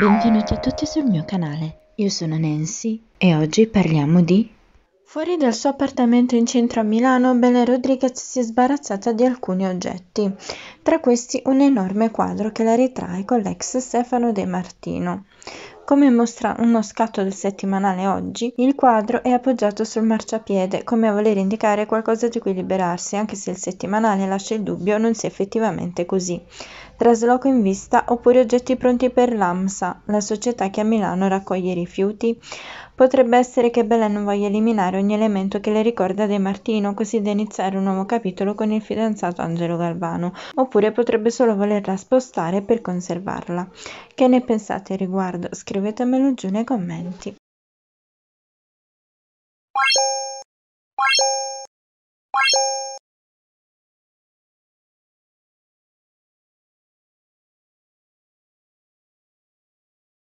Benvenuti a tutti sul mio canale, io sono Nancy e oggi parliamo di... Fuori dal suo appartamento in centro a Milano, Bella Rodriguez si è sbarazzata di alcuni oggetti, tra questi un enorme quadro che la ritrae con l'ex Stefano De Martino. Come mostra uno scatto del settimanale Oggi, il quadro è appoggiato sul marciapiede, come a voler indicare qualcosa di cui liberarsi, anche se il settimanale lascia il dubbio non sia effettivamente così. Trasloco in vista oppure oggetti pronti per l'AMSA, la società che a Milano raccoglie i rifiuti? Potrebbe essere che Belen voglia eliminare ogni elemento che le ricorda De Martino, così da iniziare un nuovo capitolo con il fidanzato Angelo Galvano, oppure potrebbe solo volerla spostare per conservarla. Che ne pensate riguardo? Scrivetemelo giù nei commenti.